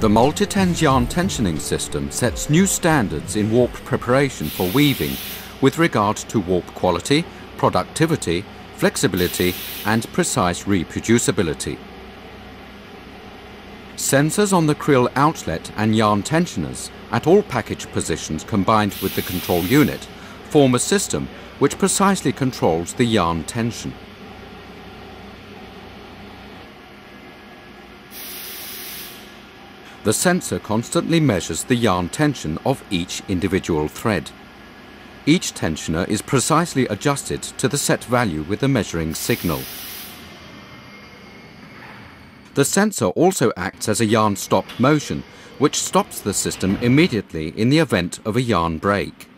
The Multitens yarn tensioning system sets new standards in warp preparation for weaving with regard to warp quality, productivity, flexibility and precise reproducibility. Sensors on the creel outlet and yarn tensioners at all package positions combined with the control unit form a system which precisely controls the yarn tension. The sensor constantly measures the yarn tension of each individual thread. Each tensioner is precisely adjusted to the set value with the measuring signal. The sensor also acts as a yarn stop motion, which stops the system immediately in the event of a yarn break.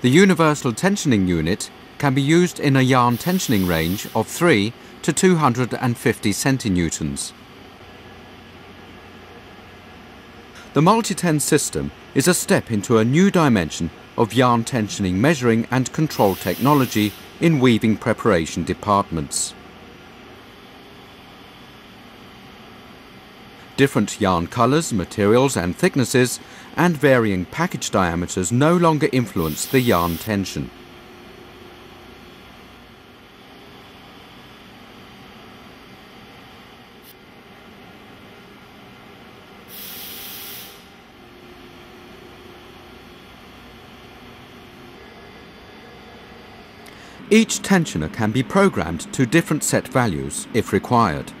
The universal tensioning unit can be used in a yarn tensioning range of 3 to 250 centinewtons. The Multitens system is a step into a new dimension of yarn tensioning measuring and control technology in weaving preparation departments. Different yarn colours, materials and thicknesses and varying package diameters no longer influence the yarn tension. Each tensioner can be programmed to different set values if required.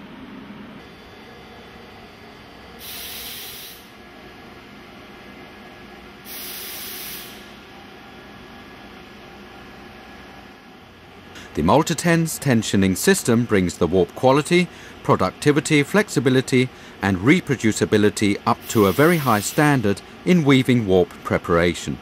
The Multitens tensioning system brings the warp quality, productivity, flexibility and reproducibility up to a very high standard in weaving warp preparation.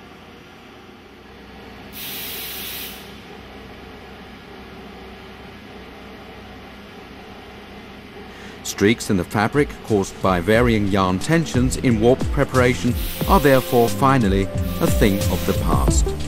Streaks in the fabric caused by varying yarn tensions in warp preparation are therefore finally a thing of the past.